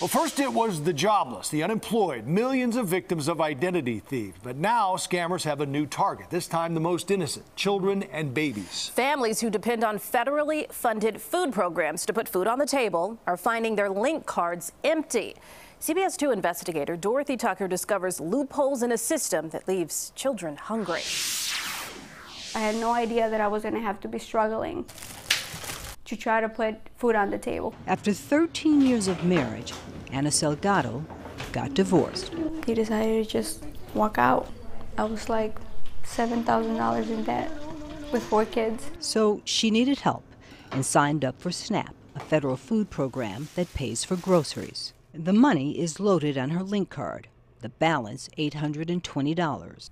Well, first it was the jobless, the unemployed, millions of victims of identity thieves. But now scammers have a new target, this time the most innocent children and babies. Families who depend on federally funded food programs to put food on the table are finding their link cards empty. CBS 2 investigator Dorothy Tucker discovers loopholes in a system that leaves children hungry. I had no idea that I was going to have to be struggling to try to put food on the table. After 13 years of marriage, Anna Salgado got divorced. He decided to just walk out. I was like $7,000 in debt with four kids. So she needed help and signed up for SNAP, a federal food program that pays for groceries. The money is loaded on her link card, the balance $820.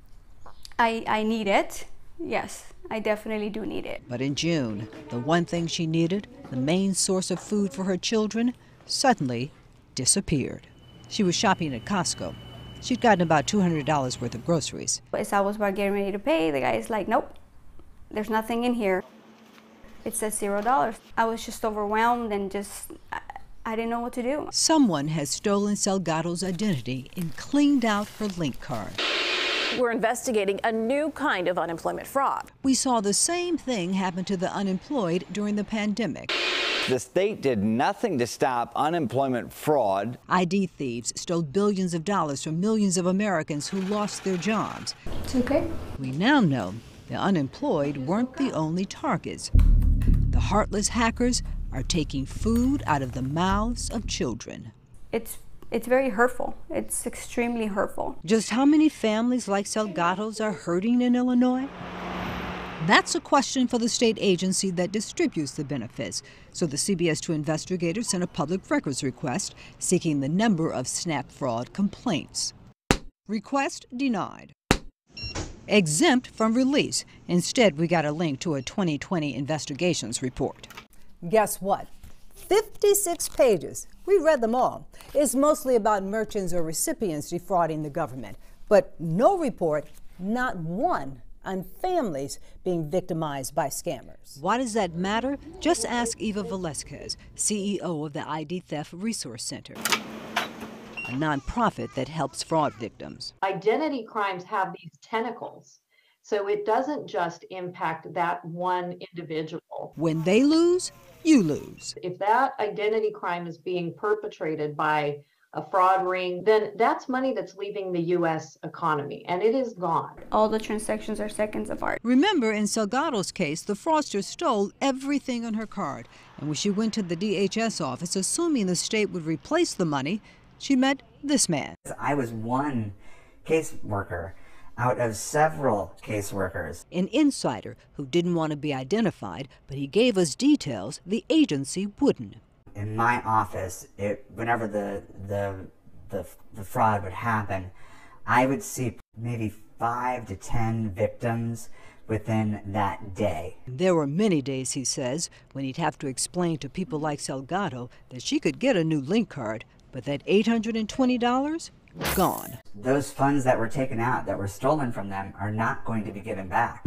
I, I need it, yes. I definitely do need it. But in June, the one thing she needed, the main source of food for her children, suddenly disappeared. She was shopping at Costco. She'd gotten about $200 worth of groceries. As I was about getting ready to pay, the guy's like, nope, there's nothing in here. It says zero dollars. I was just overwhelmed and just, I, I didn't know what to do. Someone has stolen Salgado's identity and cleaned out her link card. We're investigating a new kind of unemployment fraud. We saw the same thing happen to the unemployed during the pandemic. The state did nothing to stop unemployment fraud. ID thieves stole billions of dollars from millions of Americans who lost their jobs. It's okay. We now know the unemployed weren't the only targets. The heartless hackers are taking food out of the mouths of children. It's it's very hurtful. It's extremely hurtful. Just how many families like Salgado's are hurting in Illinois? That's a question for the state agency that distributes the benefits. So the CBS 2 investigators sent a public records request seeking the number of SNAP fraud complaints. Request denied. Exempt from release. Instead, we got a link to a 2020 investigations report. Guess what? 56 pages. We read them all. It's mostly about merchants or recipients defrauding the government, but no report, not one, on families being victimized by scammers. Why does that matter? Just ask Eva Velasquez, CEO of the ID Theft Resource Center, a nonprofit that helps fraud victims. Identity crimes have these tentacles. So it doesn't just impact that one individual. When they lose, you lose. If that identity crime is being perpetrated by a fraud ring, then that's money that's leaving the U.S. economy, and it is gone. All the transactions are seconds apart. Remember, in Salgado's case, the fraudster stole everything on her card. And when she went to the DHS office, assuming the state would replace the money, she met this man. I was one caseworker out of several caseworkers. An insider who didn't want to be identified, but he gave us details the agency wouldn't. In my office, it, whenever the, the, the, the fraud would happen, I would see maybe five to ten victims within that day. There were many days, he says, when he'd have to explain to people like Salgado that she could get a new link card, but that $820 gone. Those funds that were taken out, that were stolen from them, are not going to be given back.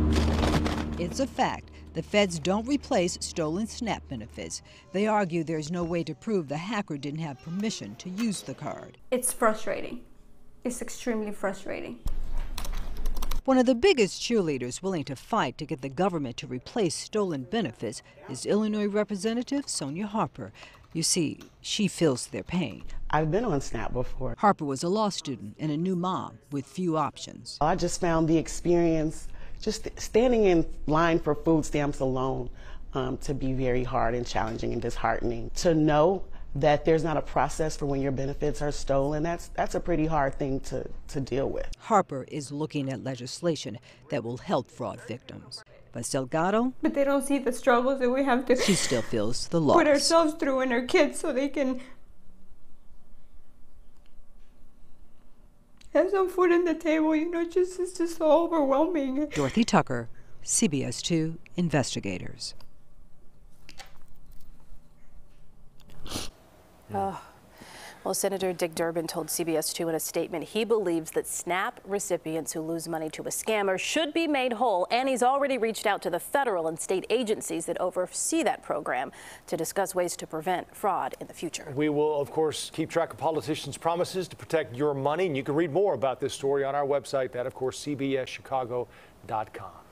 It's a fact. The feds don't replace stolen SNAP benefits. They argue there's no way to prove the hacker didn't have permission to use the card. It's frustrating. It's extremely frustrating. One of the biggest cheerleaders willing to fight to get the government to replace stolen benefits is Illinois Representative Sonya Harper. You see, she feels their pain. I've been on SNAP before. Harper was a law student and a new mom with few options. I just found the experience just standing in line for food stamps alone um, to be very hard and challenging and disheartening. To know that there's not a process for when your benefits are stolen, that's, that's a pretty hard thing to, to deal with. Harper is looking at legislation that will help fraud victims. But Delgado, But they don't see the struggles that we have to. She still feels the loss. Put ourselves through and our kids so they can have some food on the table. You know, just it's just so overwhelming. Dorothy Tucker, CBS 2 Investigators. Oh. Well, Senator Dick Durbin told CBS 2 in a statement he believes that SNAP recipients who lose money to a scammer should be made whole, and he's already reached out to the federal and state agencies that oversee that program to discuss ways to prevent fraud in the future. We will, of course, keep track of politicians' promises to protect your money, and you can read more about this story on our website, that, of course, cbschicago.com.